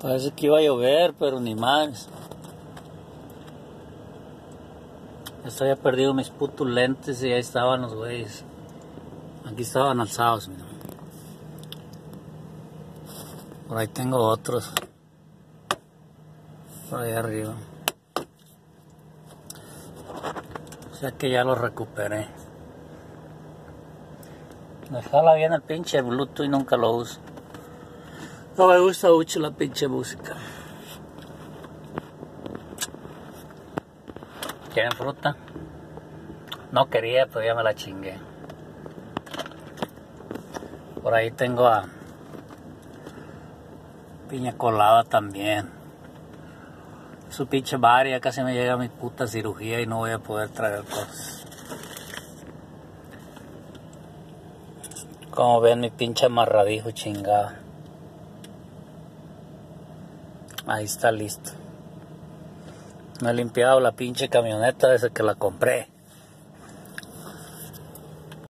Parece que iba a llover, pero ni más. Esto había perdido mis putos lentes y ahí estaban los güeyes. Aquí estaban alzados, mira. Por ahí tengo otros. Por ahí arriba. O sea que ya los recuperé. Me jala bien el pinche Bluetooth y nunca lo uso. No me gusta mucho la pinche música. ¿Quieren fruta? No quería, pero ya me la chingué. Por ahí tengo a piña colada también. Su pinche bar casi me llega mi puta cirugía y no voy a poder traer cosas. Como ven mi pinche amarradijo chingado. Ahí está listo. No he limpiado la pinche camioneta desde que la compré.